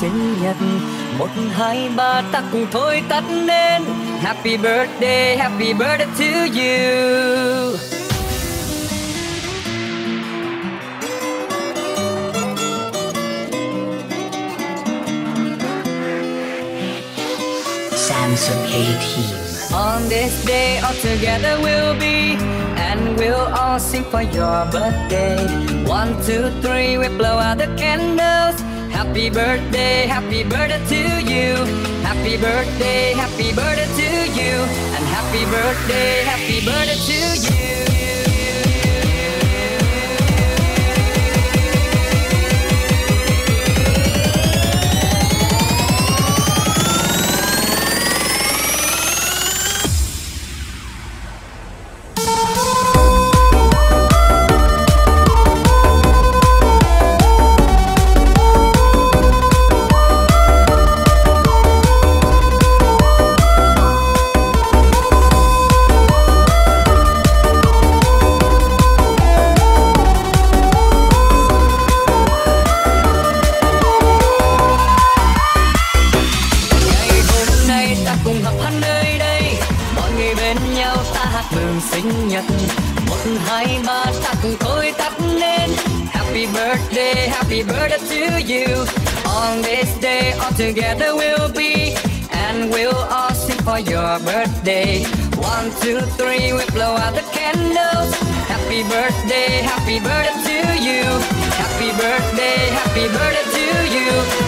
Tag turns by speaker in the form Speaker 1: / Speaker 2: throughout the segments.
Speaker 1: sinh nhật một hai ba ta cùng thôi tắt nên happy birthday happy birthday to you
Speaker 2: Samsung A team.
Speaker 1: On this day, all together we'll be, and we'll all sing for your birthday. One, two, three, we blow out the candles. Happy birthday, happy birthday to you. Happy birthday, happy birthday to you. And happy birthday, happy birthday to you. Hát mừng sinh nhật. Một, hai, ba ta cùng thôi tắt nên Happy birthday, happy birthday to you. On this day all together we'll be. And we'll all sing for your birthday. One, two, three, we blow out the candles. Happy birthday, happy birthday to you. Happy birthday, happy birthday to you.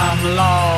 Speaker 3: I'm lost.